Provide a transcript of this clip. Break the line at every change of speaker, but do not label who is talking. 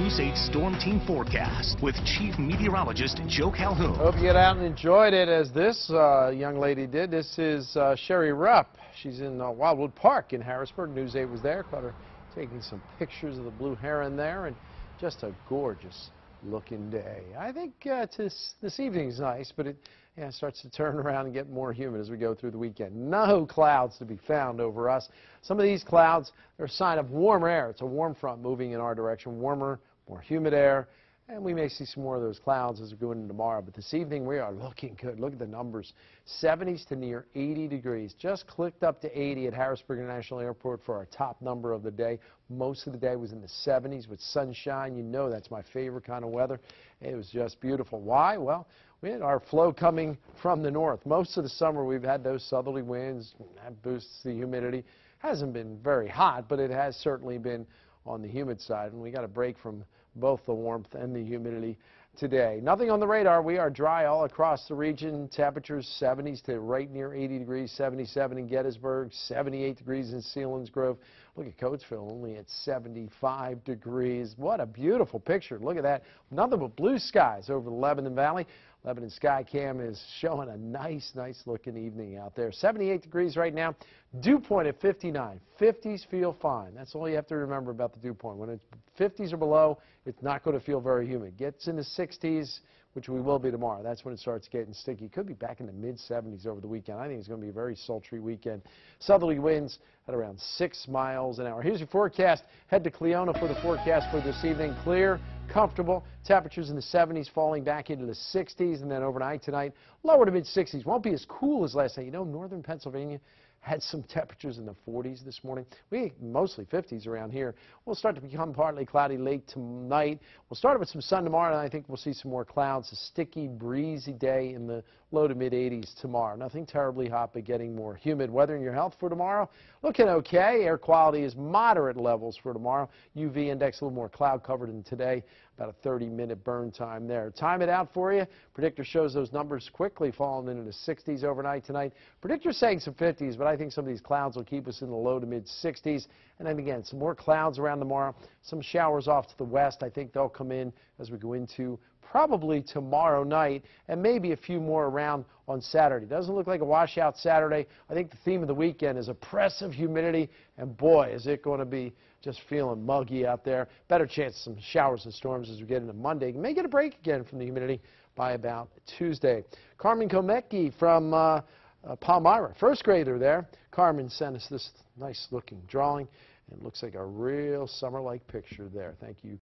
News 8 Storm Team Forecast with Chief Meteorologist Joe Calhoun.
Hope you get out and enjoyed it as this uh, young lady did. This is uh, Sherry Rupp. She's in uh, Wildwood Park in Harrisburg. News 8 was there. Caught her taking some pictures of the blue heron there and just a gorgeous looking day. I think uh, this, this evening's nice, but it yeah, starts to turn around and get more humid as we go through the weekend. No clouds to be found over us. Some of these clouds are a sign of warmer air. It's a warm front moving in our direction, warmer, more humid air. And we may see some more of those clouds as we go into tomorrow. But this evening, we are looking good. Look at the numbers. 70s to near 80 degrees. Just clicked up to 80 at Harrisburg International Airport for our top number of the day. Most of the day was in the 70s with sunshine. You know that's my favorite kind of weather. It was just beautiful. Why? Well, we had our flow coming from the north. Most of the summer, we've had those southerly winds. That boosts the humidity. Hasn't been very hot, but it has certainly been on the humid side. And we got a break from both the warmth and the humidity today. Nothing on the radar. We are dry all across the region. Temperatures 70s to right near 80 degrees, 77 in Gettysburg, 78 degrees in Selinsgrove. Look at Coatesville, only at 75 degrees. What a beautiful picture. Look at that. Nothing but blue skies over the Lebanon Valley. Lebanon Skycam is showing a nice, nice looking evening out there. 78 degrees right now. Dew point at 59. 50s feel fine. That's all you have to remember about the dew point. When it's 50s or below, it's not going to feel very humid. Gets in the 60s, which we will be tomorrow. That's when it starts getting sticky. Could be back in the mid 70s over the weekend. I think it's going to be a very sultry weekend. Southerly winds at around 6 miles an hour. Here's your forecast. Head to Cleona for the forecast for this evening. Clear, comfortable. Temperatures in the 70s falling back into the 60s. And then overnight tonight, lower to mid 60s. Won't be as cool as last night. You know, northern Pennsylvania had some temperatures in the 40s this morning. We mostly 50s around here. We'll start to become partly cloudy late tonight. We'll start with some sun tomorrow, and I think we'll see some more clouds. A sticky, breezy day in the low to mid 80s tomorrow. Nothing terribly hot, but getting more humid. Weather in your health for tomorrow, looking okay. Air quality is moderate levels for tomorrow. UV index a little more cloud covered than today. About a 30-minute burn time there. Time it out for you. Predictor shows those numbers quickly falling into the 60s overnight tonight. Predictor saying some 50s, but I think some of these clouds will keep us in the low to mid 60s. And then again, some more clouds around tomorrow. Some showers off to the west. I think they'll come in as we go into probably tomorrow night, and maybe a few more around on Saturday. Doesn't look like a washout Saturday. I think the theme of the weekend is oppressive humidity, and boy, is it going to be just feeling muggy out there. Better chance of some showers and storms as we get into Monday. May get a break again from the humidity by about Tuesday. Carmen Komecki from uh, uh, Palmyra, first grader there. Carmen sent us this nice looking drawing. It looks like a real summer-like picture there. Thank you,